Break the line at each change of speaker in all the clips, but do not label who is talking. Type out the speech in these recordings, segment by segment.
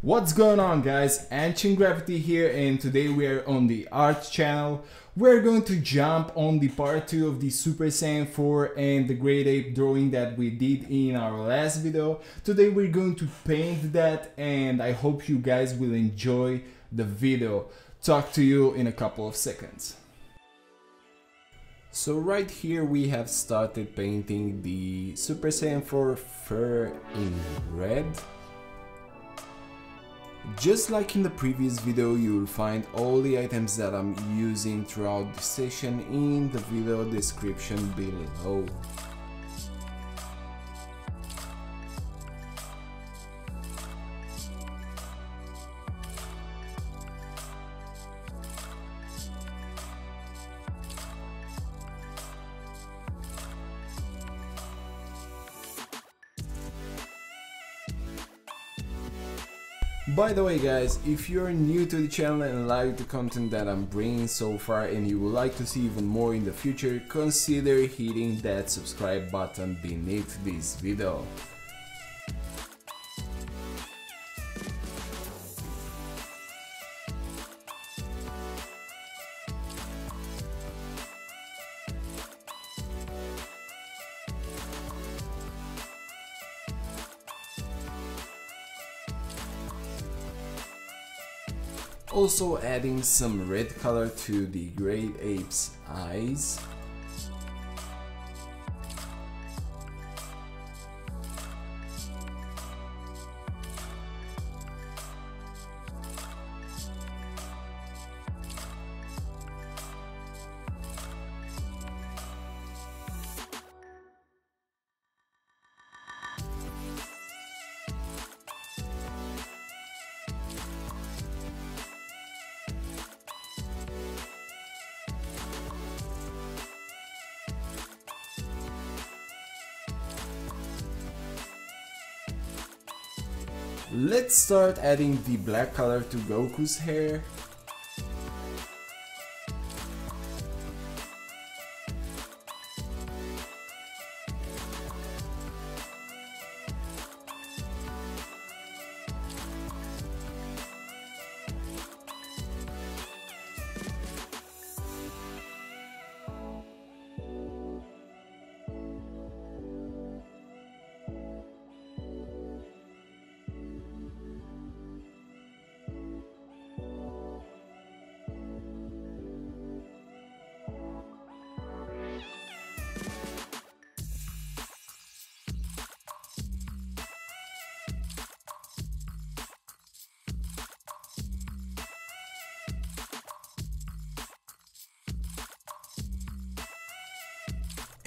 What's going on guys, Ancient Gravity here and today we are on the art channel. We're going to jump on the part 2 of the Super Saiyan 4 and the Great Ape drawing that we did in our last video. Today we're going to paint that and I hope you guys will enjoy the video. Talk to you in a couple of seconds. So right here we have started painting the Super Saiyan 4 fur in red just like in the previous video, you will find all the items that I'm using throughout the session in the video description below. By the way guys, if you're new to the channel and like the content that I'm bringing so far and you would like to see even more in the future, consider hitting that subscribe button beneath this video. Also adding some red color to the great ape's eyes. Let's start adding the black color to Goku's hair.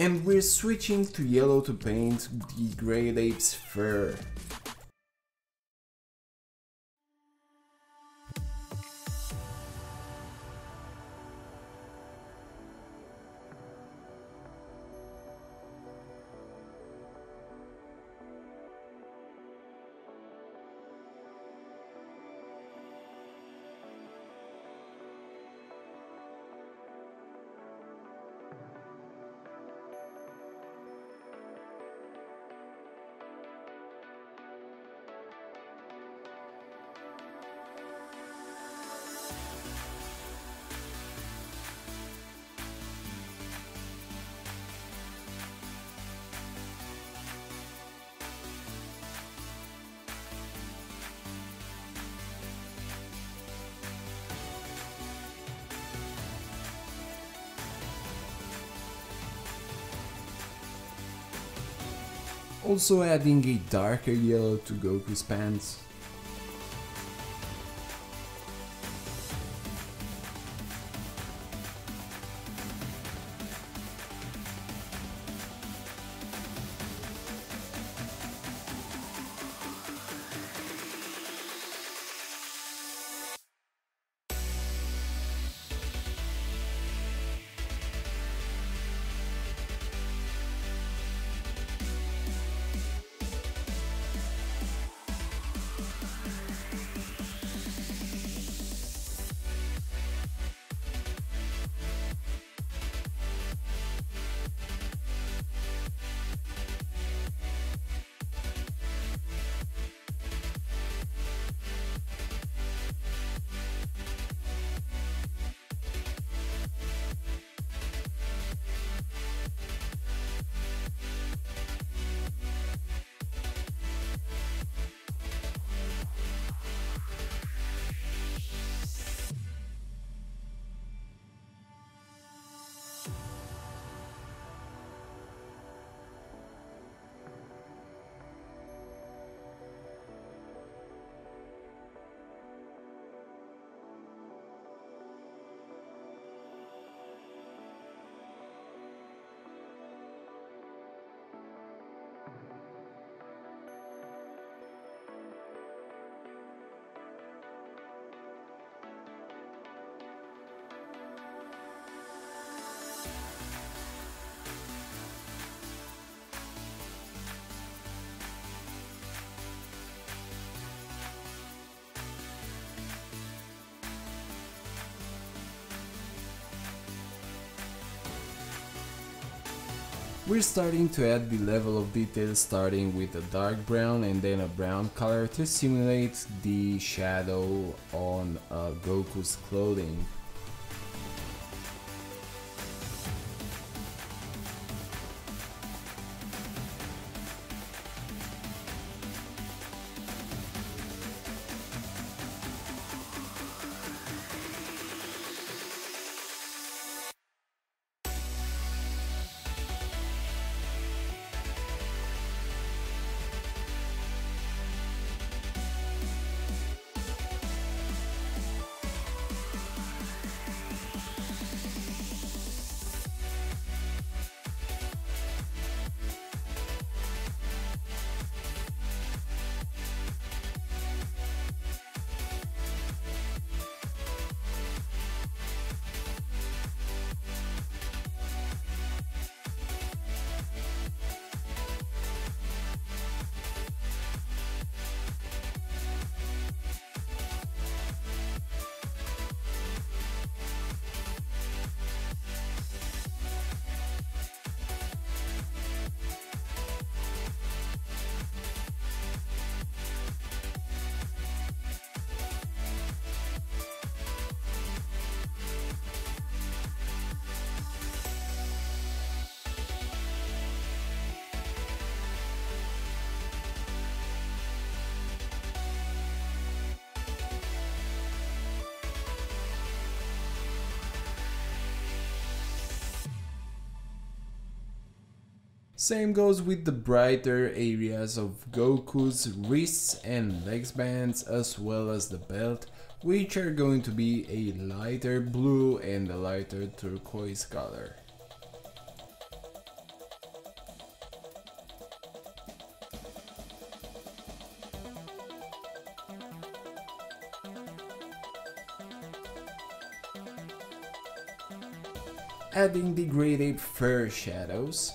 And we're switching to yellow to paint the Great Ape's fur. Also adding a darker yellow to Goku's pants. We're starting to add the level of detail starting with a dark brown and then a brown color to simulate the shadow on uh, Goku's clothing. Same goes with the brighter areas of Goku's wrists and legs bands as well as the belt which are going to be a lighter blue and a lighter turquoise color. Adding the Ape fur shadows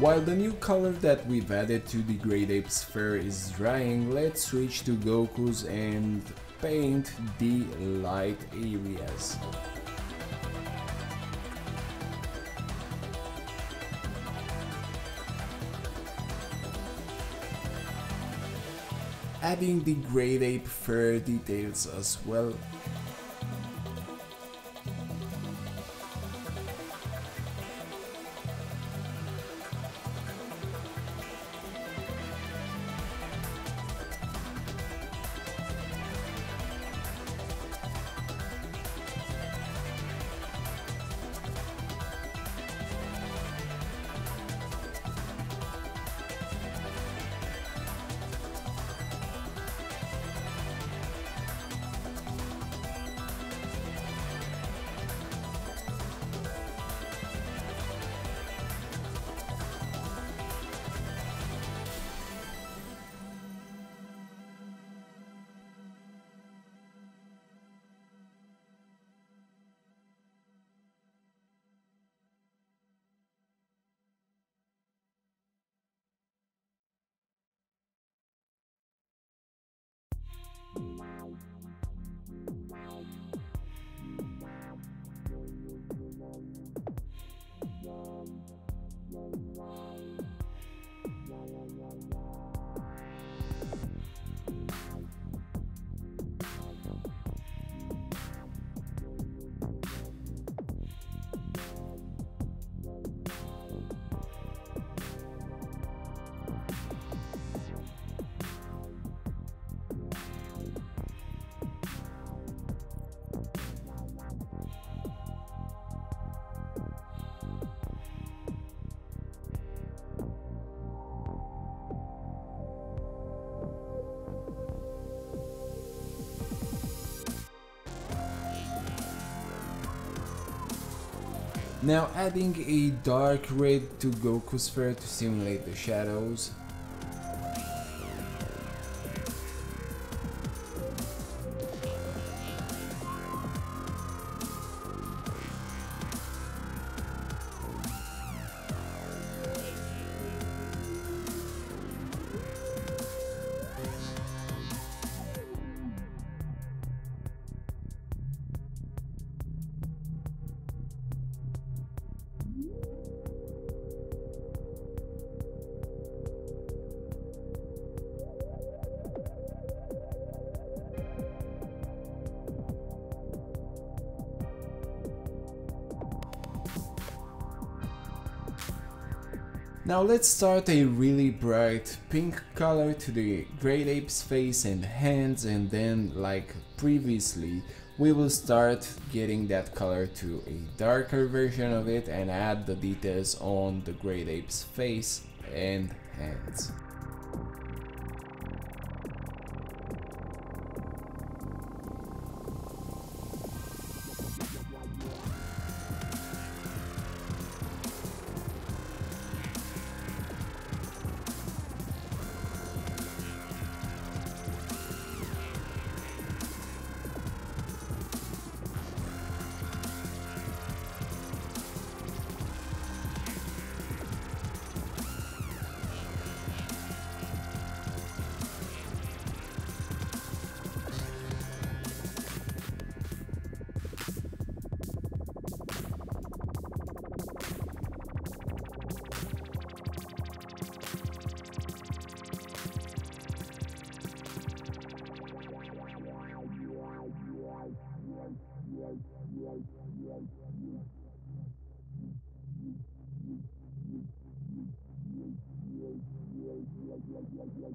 While the new color that we've added to the Great Ape's fur is drying, let's switch to Goku's and paint the light areas. Adding the Great Ape fur details as well Bye. Now adding a dark red to Goku's fur to simulate the shadows. Now let's start a really bright pink color to the great ape's face and hands and then like previously we will start getting that color to a darker version of it and add the details on the great ape's face and hands.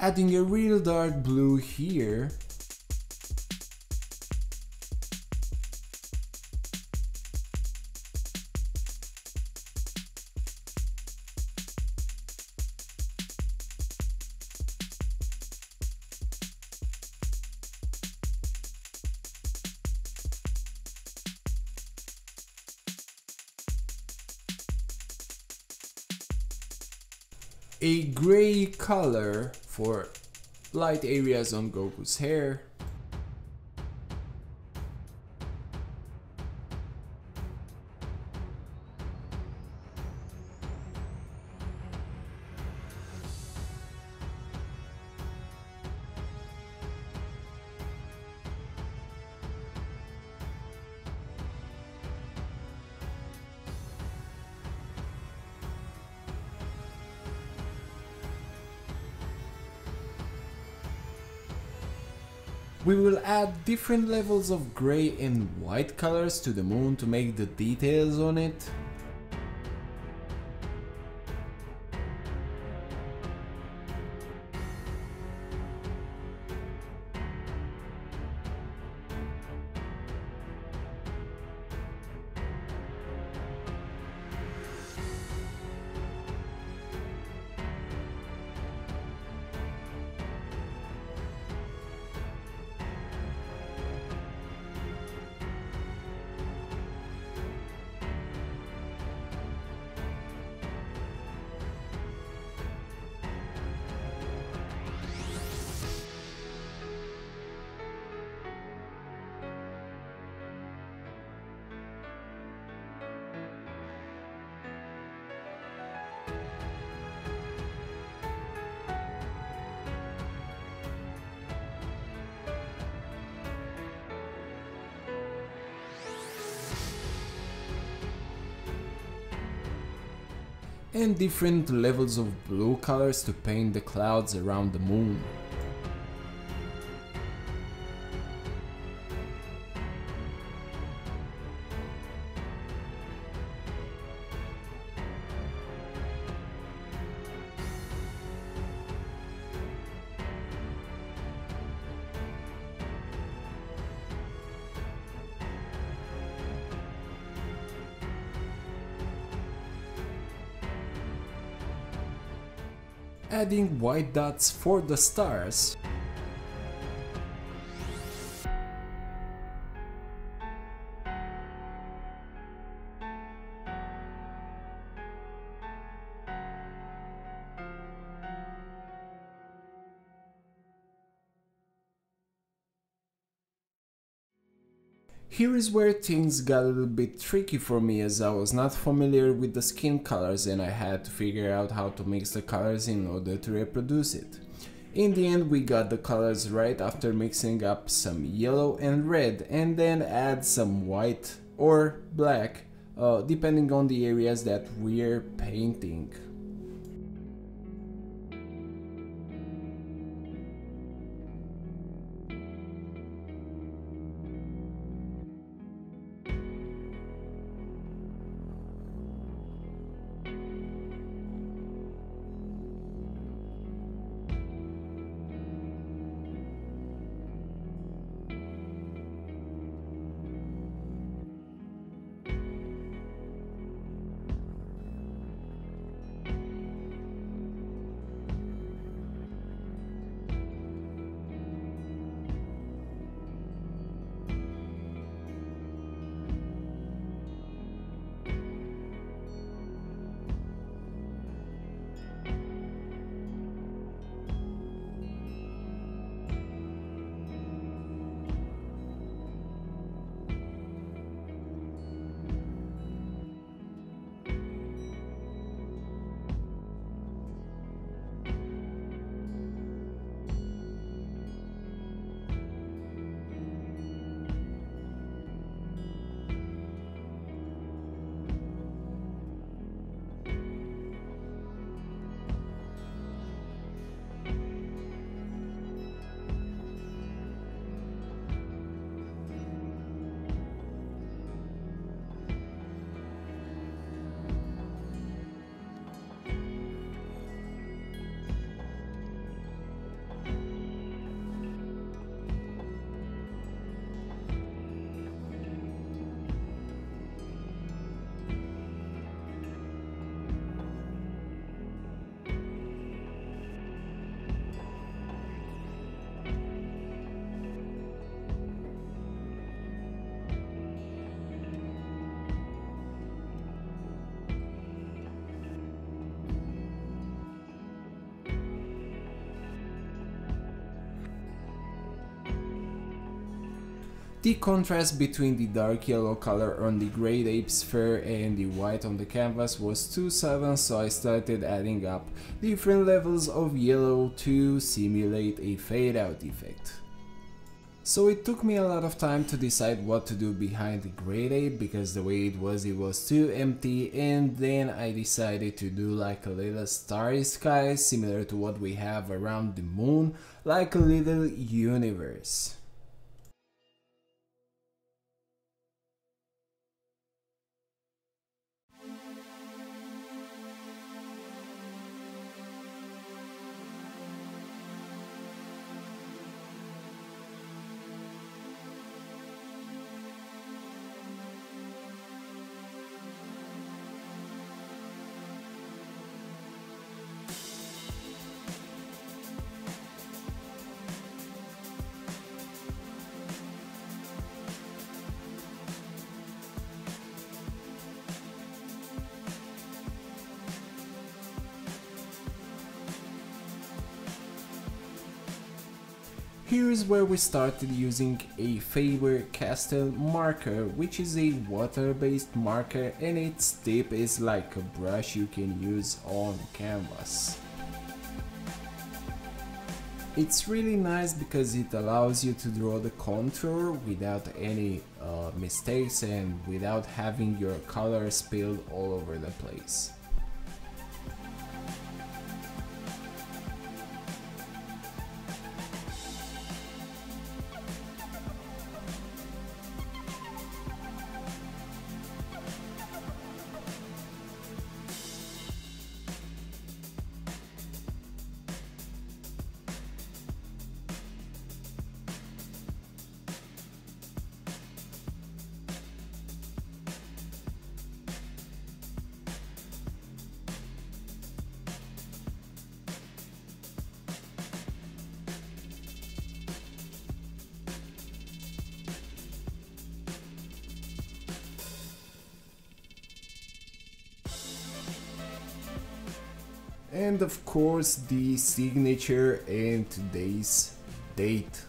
Adding a real dark blue here light areas on Goku's hair different levels of gray and white colors to the moon to make the details on it. And different levels of blue colors to paint the clouds around the moon. Adding white dots for the stars. Here is where things got a little bit tricky for me as I was not familiar with the skin colors and I had to figure out how to mix the colors in order to reproduce it. In the end we got the colors right after mixing up some yellow and red and then add some white or black uh, depending on the areas that we're painting. The contrast between the dark yellow color on the Great Ape sphere and the white on the canvas was too sudden so I started adding up different levels of yellow to simulate a fade out effect. So it took me a lot of time to decide what to do behind the Great Ape because the way it was it was too empty and then I decided to do like a little starry sky similar to what we have around the moon like a little universe. Here is where we started using a Faber-Castell marker, which is a water-based marker and its tip is like a brush you can use on canvas. It's really nice because it allows you to draw the contour without any uh, mistakes and without having your color spilled all over the place. And of course the signature and today's date.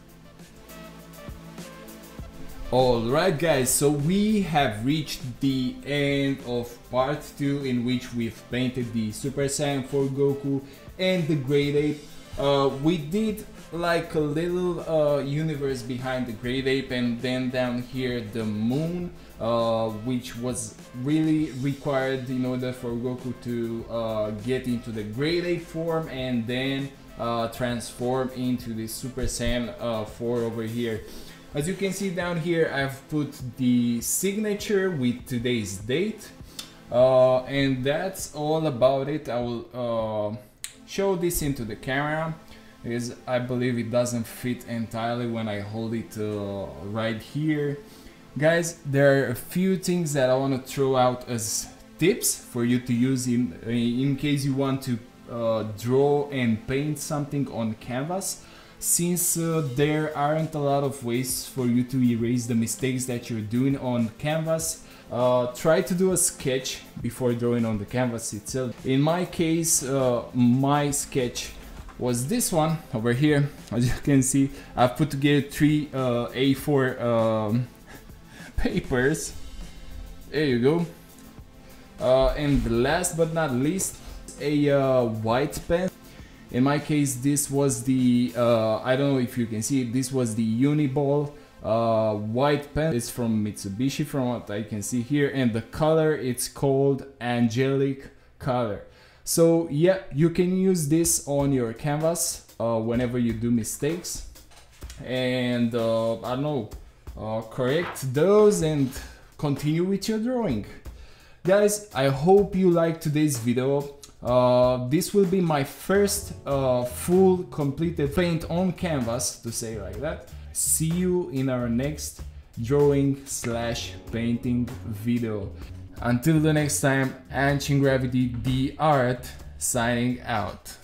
Alright guys, so we have reached the end of part 2 in which we've painted the Super Saiyan 4 Goku and the Great Ape. Uh, we did like a little uh, universe behind the Great Ape and then down here the moon uh, which was really required in order for Goku to uh, get into the Great Ape form and then uh, transform into the Super Saiyan uh, 4 over here. As you can see down here I've put the signature with today's date and that's all about it. I will show this into the camera is I believe it doesn't fit entirely when I hold it uh, right here. Guys, there are a few things that I want to throw out as tips for you to use in, in case you want to uh, draw and paint something on canvas. Since uh, there aren't a lot of ways for you to erase the mistakes that you're doing on canvas, uh, try to do a sketch before drawing on the canvas itself. In my case, uh, my sketch was this one over here. As you can see, I've put together three uh, A4 um, papers. There you go. Uh, and last but not least, a uh, white pen. In my case, this was the, uh, I don't know if you can see, this was the Uniball uh, white pen. It's from Mitsubishi from what I can see here. And the color, it's called Angelic Color. So yeah, you can use this on your canvas uh, whenever you do mistakes and uh, I don't know, uh, correct those and continue with your drawing. Guys, I hope you liked today's video. Uh, this will be my first uh, full completed paint on canvas, to say like that. See you in our next drawing slash painting video. Until the next time, Ancient Gravity, the art, signing out.